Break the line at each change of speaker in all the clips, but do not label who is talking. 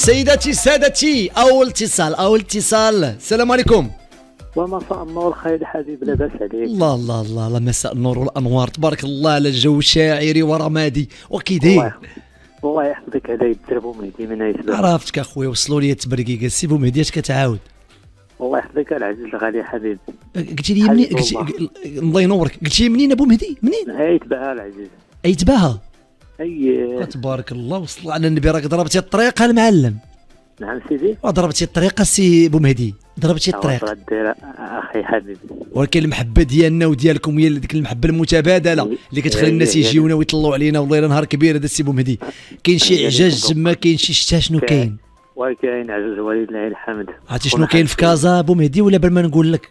سيداتي سادتي اول اتصال اول اتصال. السلام عليكم.
ومساء النور خير حبيب لاباس عليك.
الله الله الله الله مساء النور والأنوار. تبارك الله على الجو الشاعري ورمادي. وكي
الله يحفظك. هذا يدربو مهدي من يسبب
عرفتك أخويا وصلوا لي التبرقيقه سي مهدي اش كتعاود؟
الله يحفظك العزيز الغالي حبيب.
قلتي لي منين؟ قلتي
الله.
ينورك. قلتي لي منين أبو مهدي؟ منين؟
هاي تبعها العزيز.
أي تباها؟
اي
تبارك الله وصل على النبي راك ضربتي الطريقة المعلم
نعم سيدي.
ضربتي الطريقة سي بو مهدي؟ ضربتي الطريق.
أخي حبيبي.
ولكن المحبة ديالنا وديالكم هي ديك المحبة المتبادلة اللي كتخلي الناس يجيونا ويطلعوا علينا والله الا نهار كبير. هذا السي بو مهدي. كاين شي
هي-
تما كاين شي شتا شنو كاين.
وكاين عزيز ولله الحمد
عرفتي شنو كاين في كازا بو مهدي؟ ولا بل ما نقول لك؟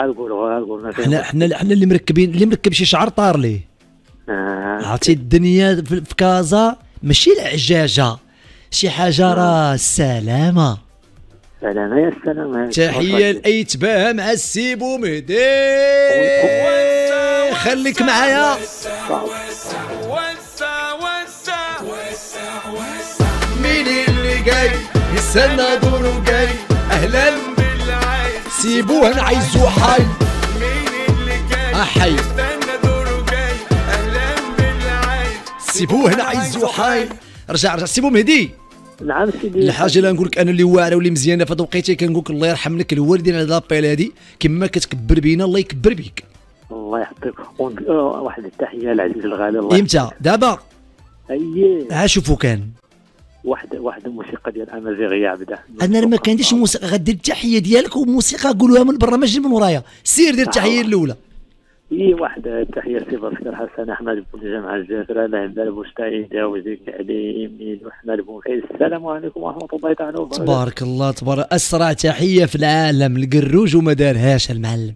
غنقول غنقول
حنا حنا حنا اللي مركبين اللي مركب شي شعر طار ليه. عرفتي الدنيا في كازا ماشي العجاجة. شي حاجة راه السلامه
سلامة يا سلامة.
تحية لاي تباها مع السي مهدي خليك معايا. مين اللي جاي؟ يستنى دوره جاي. أهلا سيبوه أنا عايزه حي. أحي. سيبوه أنا عايزه حي رجع رجع. سيبو مهدي.
نعم سيدي.
الحاجة اللي نقول لك أنا اللي واعرة واللي مزيانة في هذا الوقيته كنقول لك الله يرحم لك الوالدين على لابيل هذه كما كتكبر بينا الله يكبر بيك.
الله يحفظك. آه، واحد التحية العزيز الغالي الله
إمتى؟ دابا.
اي
ها شوفوا كان.
واحد واحد الموسيقى ديال امازيغيه عبده.
أنا ما كنديرش موسيقى. غدير التحية ديالك وموسيقى قولوها من ماشي من ورايا. سير دير التحية الأولى.
إي واحد التحية سي باسكر حسن أحمد بن جمع الجزيرة لهبال بوشتايدة وزيك علي ميل واحمد بن فايز السلام عليكم ورحمة الله تعالى وبركاته.
تبارك الله تبارك أسرع تحية في العالم القروج وما دارهاش المعلم.